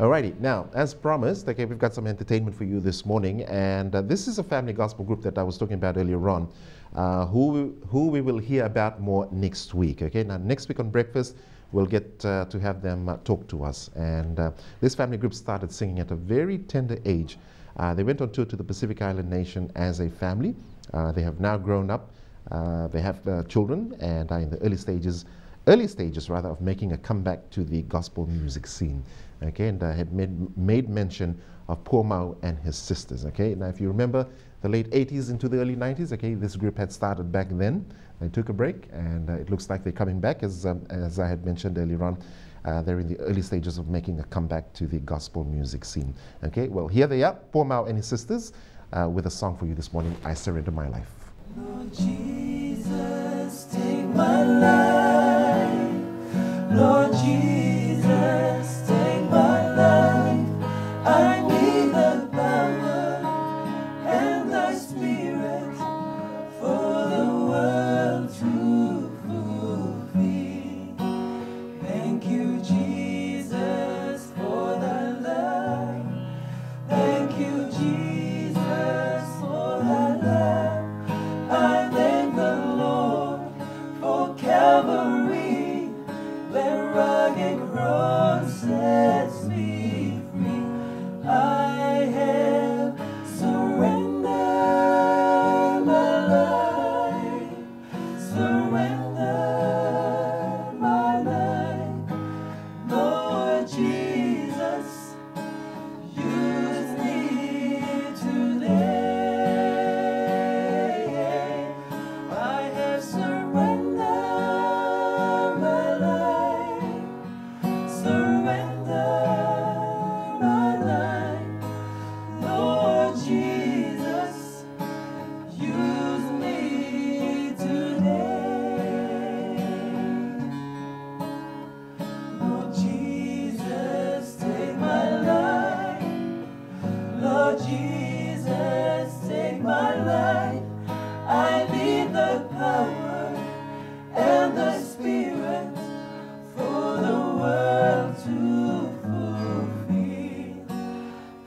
Alrighty, now as promised, okay, we've got some entertainment for you this morning, and uh, this is a family gospel group that I was talking about earlier on, uh, who who we will hear about more next week. Okay, now next week on breakfast, we'll get uh, to have them uh, talk to us, and uh, this family group started singing at a very tender age. Uh, they went on tour to the Pacific Island nation as a family. they have now grown up. they have children and are in the early stages early stages rather of making a comeback to the gospel music scene. Okay, and I had made, made mention of Puamau and his sisters. Okay, now if you remember the late 80s into the early 90s, okay, this group had started back then. They took a break, and uh, it looks like they're coming back, as, um, as I had mentioned earlier on. Uh, they're in the early stages of making a comeback to the gospel music scene. Okay, well, here they are, Puamau and his sisters, uh, with a song for you this morning, I Surrender My Life. Lord Jesus, take my life. the power and the Spirit for the world to fulfill.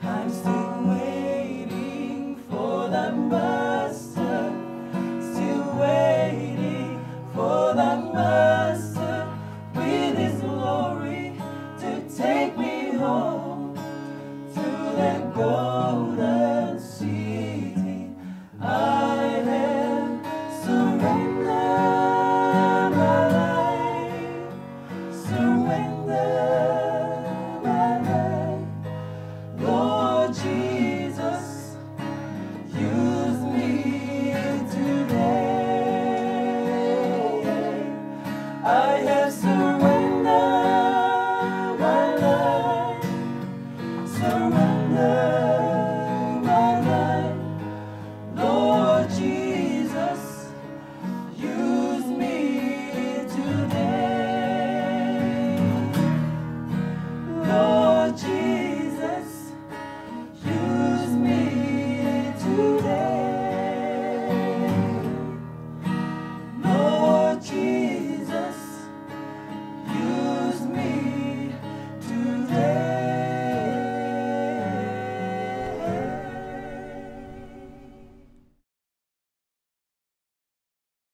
I'm still waiting for that Master, still waiting for that Master with His glory to take me home to the goal. the